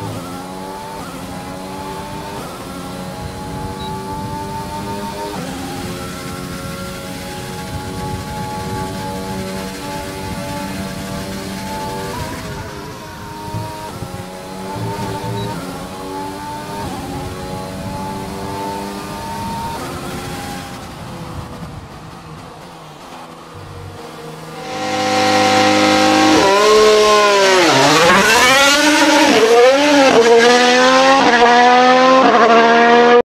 Oh,